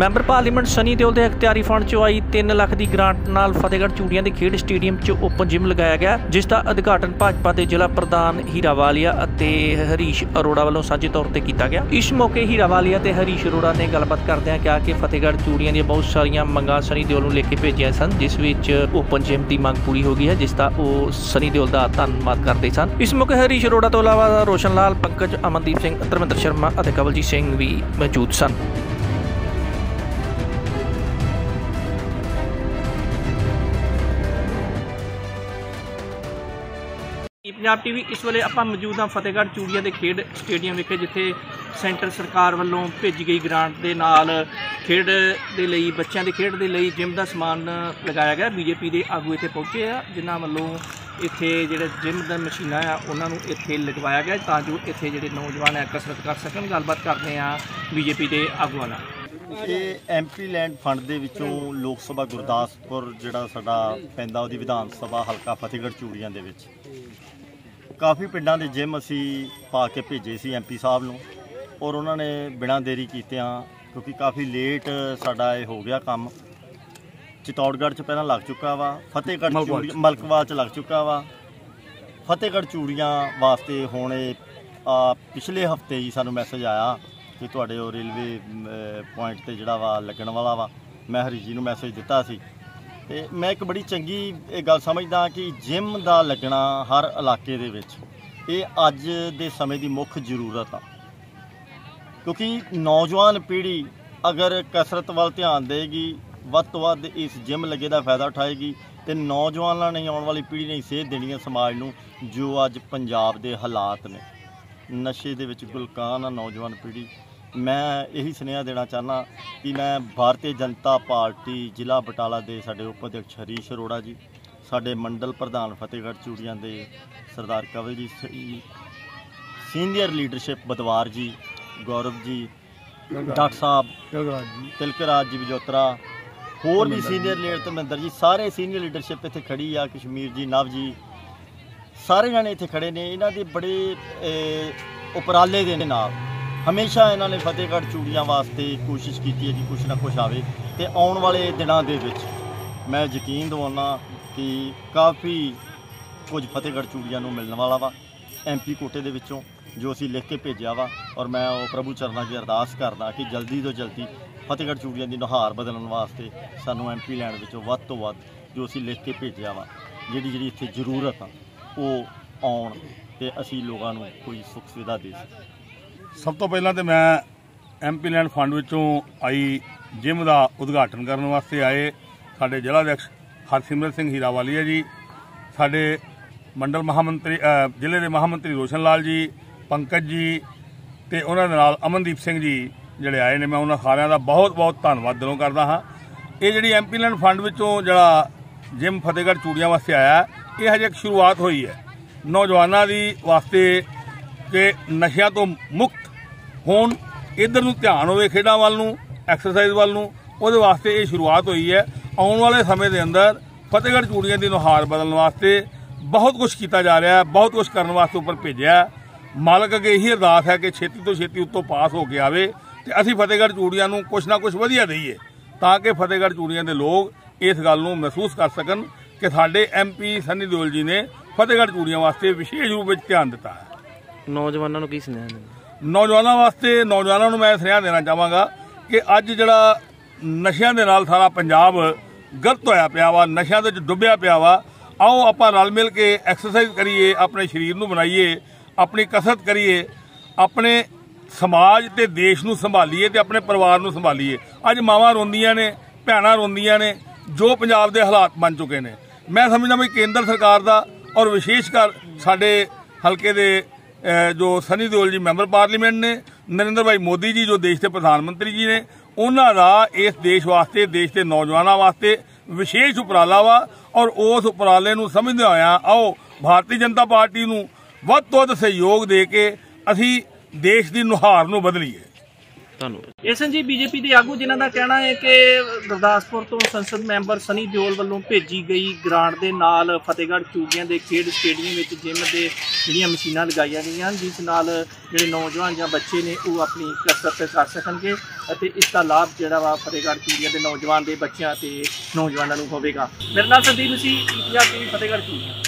Member parliament Sunny Deol ਦੇ ਇਖਤਿਆਰੀ fund ਚੋਂ ਆਈ 3 ਲੱਖ ਦੀ grant ਨਾਲ ਫਤਿਹਗੜ੍ਹ ਚੂੜੀਆਂ ਦੇ ਖੇਡ ਸਟੇਡੀਅਮ 'ਚ ਓਪਨ ਜਿਮ ਲਗਾਇਆ ਗਿਆ, ਜਿਸ ਦਾ ਉਦਘਾਟਨ ਭਾਜਪਾ ਦੇ ਜ਼ਿਲ੍ਹਾ ਪ੍ਰਧਾਨ ਹੀਰਾਵਾਲੀਆ ਅਤੇ ਹਰੀਸ਼ ਅਰੋੜਾ ਵੱਲੋਂ ਸਾਂਝੇ ਤੌਰ ਤੇ ਕੀਤਾ ਗਿਆ। ਇਸ ਮੌਕੇ ਹੀਰਾਵਾਲੀਆ ਤੇ ਹਰੀਸ਼ ਅਰੋੜਾ ਨੇ ਗੱਲਬਾਤ ਕਰਦਿਆਂ ਕਿਹਾ ਕਿ ਫਤਿਹਗੜ੍ਹ ਚੂੜੀਆਂ ਦੀਆਂ ਬਹੁਤ ਸਾਰੀਆਂ ਮੰਗਾਂ ਸਨੀ ਦਿਓਲ ਨੂੰ ਲੈ ਕੇ ਭੇਜੀਆਂ ਸਨ, ਜਿਸ ਵਿੱਚ ਓਪਨ ਜਿਮ ਦੀ ਮੰਗ ਪੂਰੀ ਹੋ ਗਈ ਹੈ, ਜਿਸ ਦਾ ਉਹ ਸਨੀ ਦਿਓਲ ਦਾ ਧੰਨਵਾਦ ਕਰਦੇ ਸਨ। ਇਸ ਮੌਕੇ ਹਰੀਸ਼ ਅਰੋੜਾ ਤੋਂ ਇਲਾਵਾ ਰੋਸ਼ਨ ਲਾਲ, ਪੰਕਜ ਅਮਨਦੀਪ ਸਿੰਘ, ਧਰਮਿੰਦਰ ਸ਼ਰਮਾ ਅਤੇ ਕਵਲਜੀਤ ਸਿੰਘ ਵੀ ਮੌਜੂਦ ਸਨ। ਪੰਜਾਬ ਟੀਵੀ ਇਸ ਵੇਲੇ ਆਪਾਂ ਮੌਜੂਦ ਹਾਂ ਫਤਿਹਗੜ੍ਹ ਚੂੜੀਆਂ ਦੇ ਖੇਡ ਸਟੇਡੀਅਮ ਵਿਖੇ, ਜਿੱਥੇ ਸੈਂਟਰ ਸਰਕਾਰ ਵੱਲੋਂ ਭੇਜੀ ਗਈ ਗ੍ਰਾਂਟ ਦੇ ਨਾਲ ਖੇਡ ਦੇ ਲਈ, ਬੱਚਿਆਂ ਦੇ ਖੇਡ ਦੇ ਲਈ ਜਿਮ ਦਾ ਸਮਾਨ ਲਗਾਇਆ ਗਿਆ। ਬੀਜੇਪੀ ਦੇ ਆਗੂ ਇੱਥੇ ਪਹੁੰਚੇ ਆ, ਜਿਨ੍ਹਾਂ ਵੱਲੋਂ ਇੱਥੇ ਜਿਹੜੇ ਜਿਮ ਦਾ ਮਸ਼ੀਨਾਂ ਆ, ਉਹਨਾਂ ਨੂੰ ਇੱਥੇ ਲਗਵਾਇਆ ਗਿਆ ਤਾਂ ਜੋ ਇੱਥੇ ਜਿਹੜੇ ਨੌਜਵਾਨ ਆ, ਕਸਰਤ ਕਰ ਸਕਣ। ਗੱਲਬਾਤ ਕਰਦੇ ਆ ਬੀਜੇਪੀ ਦੇ ਆਗੂਆਂ ਨਾਲ। ਇਹ ਐਮਪੀ ਲੈਂਡ ਫੰਡ ਦੇ ਵਿੱਚੋਂ ਲੋਕ ਸਭਾ ਗੁਰਦਾਸਪੁਰ, ਜਿਹੜਾ ਸਾਡਾ ਪੈਂਦਾ, ਉਹਦੀ ਵਿਧਾਨ ਸਭਾ ਹਲਕਾ ਫਤਿਹਗੜ੍ਹ ਚੂੜੀਆਂ ਦੇ ਵਿੱਚ। ਕਾਫੀ ਪਿੰਡਾਂ ਦੇ ਜਿਮ ਅਸੀਂ ਪਾ ਕੇ ਭੇਜੇ ਸੀ ਐਮਪੀ ਸਾਹਿਬ ਨੂੰ ਔਰ ਉਹਨਾਂ ਨੇ ਬਿਨਾਂ ਦੇਰੀ ਕੀਤਿਆਂ ਕਿਉਂਕਿ ਕਾਫੀ ਲੇਟ ਸਾਡਾ ਇਹ ਹੋ ਗਿਆ ਕੰਮ। ਚਿਤੌੜਗੜ੍ਹ ਚ ਪਹਿਲਾਂ ਲੱਗ ਚੁੱਕਾ ਵਾ ਫਤਿਹਗੜ੍ਹ ਚੂੜੀਆਂ ਮਲਕਵਾਲ ਚ ਲੱਗ ਚੁੱਕਾ ਵਾ। ਫਤਿਹਗੜ੍ਹ ਚੂੜੀਆਂ ਵਾਸਤੇ ਹੁਣ ਇਹ ਆ, ਪਿਛਲੇ ਹਫ਼ਤੇ ਹੀ ਸਾਨੂੰ ਮੈਸੇਜ ਆਇਆ ਕਿ ਤੁਹਾਡੇ ਉਹ ਰੇਲਵੇ ਪੁਆਇੰਟ ਤੇ ਜਿਹੜਾ ਵਾ ਲੱਗਣ ਵਾਲਾ ਵਾ। ਮੈਂ ਹਰੀ ਜੀ ਨੂੰ ਮੈਸੇਜ ਦਿੱਤਾ ਸੀ। ਤੇ ਮੈਂ ਇੱਕ ਬੜੀ ਚੰਗੀ ਇਹ ਗੱਲ ਸਮਝਦਾ ਕਿ ਜਿਮ ਦਾ ਲੱਗਣਾ ਹਰ ਇਲਾਕੇ ਦੇ ਵਿੱਚ, ਇਹ ਅੱਜ ਦੇ ਸਮੇਂ ਦੀ ਮੁੱਖ ਜ਼ਰੂਰਤ ਆ। ਕਿਉਂਕਿ ਨੌਜਵਾਨ ਪੀੜ੍ਹੀ ਅਗਰ ਕਸਰਤ ਵੱਲ ਧਿਆਨ ਦੇਗੀ, ਵੱਧ ਤੋਂ ਵੱਧ ਇਸ ਜਿਮ ਲੱਗੇ ਦਾ ਫਾਇਦਾ ਉਠਾਏਗੀ ਤੇ ਨੌਜਵਾਨਾਂ ਨੇ ਆਉਣ ਵਾਲੀ ਪੀੜ੍ਹੀ ਨੇ ਸੇਧ ਦੇਣੀ ਹੈ ਸਮਾਜ ਨੂੰ, ਜੋ ਅੱਜ ਪੰਜਾਬ ਦੇ ਹਾਲਾਤ ਨੇ। ਨਸ਼ੇ ਦੇ ਵਿੱਚ ਗੁਲਕਾਨ ਆ ਨੌਜਵਾਨ ਪੀੜ੍ਹੀ। ਮੈਂ ਇਹੀ ਸੁਨੇਹਾ ਦੇਣਾ ਚਾਹਨਾ ਕਿ ਮੈਂ ਭਾਰਤੀ ਜਨਤਾ ਪਾਰਟੀ ਜ਼ਿਲ੍ਹਾ ਬਟਾਲਾ ਦੇ ਸਾਡੇ ਉਪ ਅਧਿਕਸ਼ ਹਰੀਸ਼ ਅਰੋੜਾ ਜੀ ਸਾਡੇ ਮੰਡਲ ਪ੍ਰਧਾਨ ਫਤਿਹਗੜ੍ਹ ਚੂੜੀਆਂ ਦੇ ਸਰਦਾਰ ਸਿੰਘ ਜੀ ਸੀਨੀਅਰ ਲੀਡਰਸ਼ਿਪ ਬਦਵਾਰ ਜੀ ਗੌਰਵ ਜੀ ਡਾਕਟਰ ਸਾਹਿਬ ਤਿਲਕਰਾਜ ਜੀ। ਵਿਜੋਤਰਾ ਹੋਰ ਵੀ ਸੀਨੀਅਰ ਲੀਡਰ ਧਰਮਿੰਦਰ ਜੀ ਸਾਰੇ ਸੀਨੀਅਰ ਲੀਡਰਸ਼ਿਪ ਇੱਥੇ ਖੜੀ ਆ ਕਸ਼ਮੀਰ ਜੀ ਨਵ ਜੀ ਸਾਰੇ ਜਣੇ ਇੱਥੇ ਖੜੇ ਨੇ ਇਹਨਾਂ ਦੇ ਬੜੇ ਉਪਰਾਲੇ ਦੇ ਨਾਲ। ਹਮੇਸ਼ਾ ਇਹਨਾਂ ਨੇ ਫਤਿਹਗੜ੍ਹ ਚੂੜੀਆਂ ਵਾਸਤੇ ਕੋਸ਼ਿਸ਼ ਕੀਤੀ ਹੈ ਕਿ ਕੁਛ ਨਾ ਕੁਛ ਆਵੇ ਤੇ ਆਉਣ ਵਾਲੇ ਦਿਨਾਂ ਦੇ ਵਿੱਚ ਮੈਂ ਯਕੀਨ ਦਿਵਾਉਣਾ ਕਿ ਕਾਫੀ ਕੁਝ ਫਤਿਹਗੜ੍ਹ ਚੂੜੀਆਂ ਨੂੰ ਮਿਲਣ ਵਾਲਾ ਵਾ ਐਮਪੀ ਕੋਟੇ ਦੇ ਵਿੱਚੋਂ, ਜੋ ਅਸੀਂ ਲਿਖ ਕੇ ਭੇਜਿਆ ਵਾ ਔਰ ਮੈਂ ਉਹ ਪ੍ਰਭੂ ਚਰਨਾਂ 'ਚ ਅਰਦਾਸ ਕਰਦਾ ਕਿ ਜਲਦੀ ਤੋਂ ਜਲਦੀ ਫਤਿਹਗੜ੍ਹ ਚੂੜੀਆਂ ਦੀ ਨੁਹਾਰ ਬਦਲਣ ਵਾਸਤੇ ਸਾਨੂੰ ਐਮਪੀ ਲੈਣ ਵਿੱਚੋਂ ਵੱਧ ਤੋਂ ਵੱਧ ਜੋ ਅਸੀਂ ਲਿਖ ਕੇ ਭੇਜਿਆ ਵਾ, ਜਿਹੜੀ ਜਿਹੜੀ ਇੱਥੇ ਜ਼ਰੂਰਤ ਆ, ਉਹ ਆਉਣ ਤੇ ਅਸੀਂ ਲੋਕਾਂ ਨੂੰ ਕੋਈ ਸੁੱਖ ਸੁਵਿਧਾ ਦੇ ਸਕੀਏ। ਸਭ ਤੋਂ ਪਹਿਲਾਂ ਤੇ ਮੈਂ ਐਮਪੀ ਲੈਂਡ ਫੰਡ ਵਿੱਚੋਂ ਆਈ ਜਿਮ ਦਾ ਉਦਘਾਟਨ ਕਰਨ ਵਾਸਤੇ ਆਏ। ਸਾਡੇ ਜ਼ਿਲ੍ਹਾ ਅਧਿਕਸ਼ ਹਰਸਿਮਰਤ ਸਿੰਘ ਹੀਰਾਵਾਲੀਆ ਜੀ। ਸਾਡੇ ਮੰਡਲ ਮਹਾਮੰਤਰੀ ਅ, ਜ਼ਿਲ੍ਹੇ ਦੇ ਮਹਾਮੰਤਰੀ ਰੋਸ਼ਨ ਲਾਲ ਜੀ ਪੰਕਜ ਜੀ ਤੇ ਉਹਨਾਂ ਦੇ ਨਾਲ ਅਮਨਦੀਪ ਸਿੰਘ ਜੀ ਜਿਹੜੇ ਆਏ ਨੇ ਮੈਂ ਉਹਨਾਂ ਸਾਰਿਆਂ ਦਾ ਬਹੁਤ ਬਹੁਤ ਧੰਨਵਾਦ ਦਿਲੋਂ ਕਰਦਾ ਹਾਂ। ਇਹ ਜਿਹੜੀ ਐਮਪੀ ਲੈਂਡ ਫੰਡ ਵਿੱਚੋਂ ਜਿਹੜਾ ਜਿਮ ਫਤਿਹਗੜ੍ਹ ਚੂੜੀਆਂ ਵਾਸਤੇ ਆਇਆ ਇਹ ਹਜੇ ਇੱਕ ਸ਼ੁਰੂਆਤ ਹੋਈ ਹੈ। ਨੌਜਵਾਨਾਂ ਦੀ ਵਾਸਤੇ ਕਿ ਨਸ਼ਿਆਂ ਤੋਂ ਮੁਕਤ ਹੁਣ ਇਧਰ ਨੂੰ ਧਿਆਨ ਹੋਵੇ ਖੇਡਾਂ ਵੱਲ ਨੂੰ ਐਕਸਰਸਾਈਜ਼ ਵੱਲ ਨੂੰ, ਉਹਦੇ ਵਾਸਤੇ ਇਹ ਸ਼ੁਰੂਆਤ ਹੋਈ ਹੈ। ਆਉਣ ਵਾਲੇ ਸਮੇਂ ਦੇ ਅੰਦਰ ਫਤਿਹਗੜ੍ਹ ਚੂੜੀਆਂ ਦੀ ਨੁਹਾਰ ਬਦਲਣ ਵਾਸਤੇ ਬਹੁਤ ਕੁਝ ਕੀਤਾ ਜਾ ਰਿਹਾ ਹੈ, ਬਹੁਤ ਕੁਝ ਕਰਨ ਵਾਸਤੇ ਉੱਪਰ ਭੇਜਿਆ ਮਾਲਕ ਅੱਗੇ ਇਹੀ ਅਰਦਾਸ ਹੈ ਕਿ ਛੇਤੀ ਤੋਂ ਛੇਤੀ ਉੱਤੋਂ ਪਾਸ ਹੋ ਕੇ ਆਵੇ ਤੇ ਅਸੀਂ ਫਤਿਹਗੜ੍ਹ ਚੂੜੀਆਂ ਨੂੰ ਕੁਝ ਨਾ ਕੁਝ ਵਧੀਆ ਦਈਏ ਤਾਂ ਕਿ ਫਤਿਹਗੜ੍ਹ ਚੂੜੀਆਂ ਦੇ ਲੋਕ ਇਸ ਗੱਲ ਨੂੰ ਮਹਿਸੂਸ ਕਰ ਸਕਣ ਕਿ ਸਾਡੇ ਐਮਪੀ ਸੰਨੀ ਦਿਓਲ ਜੀ ਨੇ ਫਤਿਹਗੜ੍ਹ ਚੂੜੀਆਂ ਵਾਸਤੇ ਵਿਸ਼ੇਸ਼ ਰੂਪ ਵਿੱਚ ਧਿਆਨ ਦਿੱਤਾ ਹੈ। ਨੌਜਵਾਨਾਂ ਨੂੰ ਕੀ ਸੁਨੇਹਾ ਦੇਣਾ? ਨੌਜਵਾਨਾਂ ਵਾਸਤੇ, ਨੌਜਵਾਨਾਂ ਨੂੰ ਮੈਂ ਸੁਨੇਹਾ ਦੇਣਾ ਚਾਹਾਂਗਾ ਕਿ ਅੱਜ ਜਿਹੜਾ ਨਸ਼ਿਆਂ ਦੇ ਨਾਲ ਸਾਰਾ ਪੰਜਾਬ ਗਲਤ ਹੋਇਆ ਪਿਆ ਵਾ, ਨਸ਼ਿਆਂ ਦੇ ਵਿੱਚ ਡੁੱਬਿਆ ਪਿਆ ਵਾ, ਆਓ ਆਪਾਂ ਰਲ ਮਿਲ ਕੇ ਐਕਸਰਸਾਈਜ਼ ਕਰੀਏ, ਆਪਣੇ ਸਰੀਰ ਨੂੰ ਬਣਾਈਏ, ਆਪਣੀ ਕਸਰਤ ਕਰੀਏ, ਆਪਣੇ ਸਮਾਜ ਤੇ ਦੇਸ਼ ਨੂੰ ਸੰਭਾਲੀਏ ਤੇ ਆਪਣੇ ਪਰਿਵਾਰ ਨੂੰ ਸੰਭਾਲੀਏ। ਅੱਜ ਮਾਵਾਂ ਰੋਂਦੀਆਂ ਨੇ, ਭੈਣਾਂ ਰੋਂਦੀਆਂ ਨੇ, ਜੋ ਪੰਜਾਬ ਦੇ ਹਾਲਾਤ ਬਣ ਚੁੱਕੇ ਨੇ। ਮੈਂ ਸਮਝਦਾ ਵੀ ਕੇਂਦਰ ਸਰਕਾਰ ਦਾ ਔਰ ਵਿਸ਼ੇਸ਼ ਕਰ ਸਾਡੇ ਹਲਕੇ ਦੇ ਜੋ ਸਨੀ ਦਿਓਲ ਜੀ ਮੈਂਬਰ ਪਾਰਲੀਮੈਂਟ ਨੇ, ਨਰਿੰਦਰ ਭਾਈ ਮੋਦੀ ਜੀ ਜੋ ਦੇਸ਼ ਦੇ ਪ੍ਰਧਾਨ ਮੰਤਰੀ ਜੀ ਨੇ, ਉਹਨਾਂ ਦਾ ਇਸ ਦੇਸ਼ ਵਾਸਤੇ, ਦੇਸ਼ ਦੇ ਨੌਜਵਾਨਾਂ ਵਾਸਤੇ ਵਿਸ਼ੇਸ਼ ਉਪਰਾਲਾ ਵਾ ਔਰ ਉਸ ਉਪਰਾਲੇ ਨੂੰ ਸਮਝਦੇ ਹੋਇਆਂ ਆਓ ਭਾਰਤੀ ਜਨਤਾ ਪਾਰਟੀ ਨੂੰ ਵੱਧ ਤੋਂ ਵੱਧ ਸਹਿਯੋਗ ਦੇ ਕੇ ਅਸੀਂ ਦੇਸ਼ ਦੀ ਨੁਹਾਰ ਨੂੰ ਬਦਲੀਏ। ਧੰਨਵਾਦ ਇਸਨ ਜੀ ਬੀਜੇਪੀ ਦੇ ਆਗੂ ਜਿਨ੍ਹਾਂ ਦਾ ਕਹਿਣਾ ਹੈ ਕਿ ਗੁਰਦਾਸਪੁਰ ਤੋਂ ਸੰਸਦ ਮੈਂਬਰ ਸਨੀ ਦਿਓਲ ਵੱਲੋਂ ਭੇਜੀ ਗਈ ਗ੍ਰਾਂਟ ਦੇ ਨਾਲ ਫਤਿਹਗੜ੍ਹ ਚੂੜੀਆਂ ਦੇ ਖੇਡ ਸਟੇਡੀਅਮ ਵਿੱਚ ਜਿਮ ਦੇ ਜਿਹੜੀਆਂ ਮਸ਼ੀਨਾਂ ਲਗਾਈਆਂ ਗਈਆਂ ਹਨ ਜਿਸ ਨਾਲ ਜਿਹੜੇ ਨੌਜਵਾਨ ਜਾਂ ਬੱਚੇ ਨੇ ਉਹ ਆਪਣੀ ਕਸਰਤ ਕਰ ਸਕਣਗੇ ਅਤੇ ਇਸ ਦਾ ਲਾਭ ਜਿਹੜਾ ਵਾ ਫਤਿਹਗੜ੍ਹ ਚੂੜੀਆਂ ਦੇ ਨੌਜਵਾਨ ਦੇ ਬੱਚਿਆਂ ਤੇ ਨੌਜਵਾਨਾਂ ਨੂੰ ਹੋਵੇਗਾ। ਮੇਰੇ ਨਾਲ ਸੰਦੀਪ ਸੀ ਪੰਜਾਬ ਫਤਿਹਗੜ੍ਹ ਚੂੜੀਆਂ